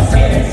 Você